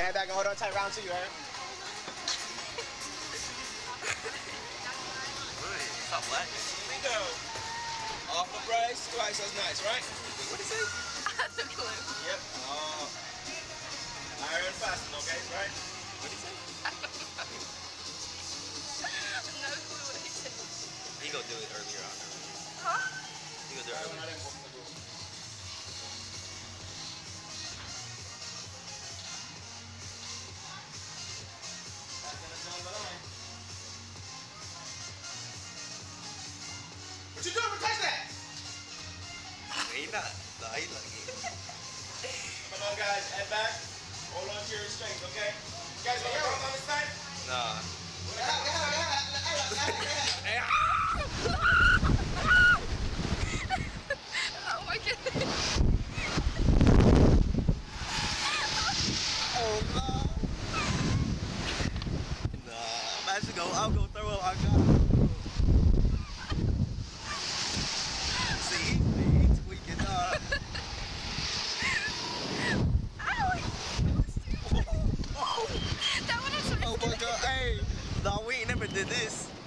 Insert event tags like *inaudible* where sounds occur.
Head back and hold on tight round two, right? Stop laughing. We go. Off the price, twice as nice, right? What do you say? *laughs* no clue. Yep. Uh, iron fasten, okay, right? What do you say? *laughs* no clue what he said. He gonna do it earlier on. Huh? What you doing? Touch that! He not. Nah, he lucky. Come on, guys. Head back. Hold on to your strength, okay? You guys want to go on this side? Nah. Oh my goodness. Oh no. Nah. I'm actually go. I'll go throw up. I got it. See, he, he tweaking. Nah. That one is Oh my god. Hey. Nah, we ain't never did this.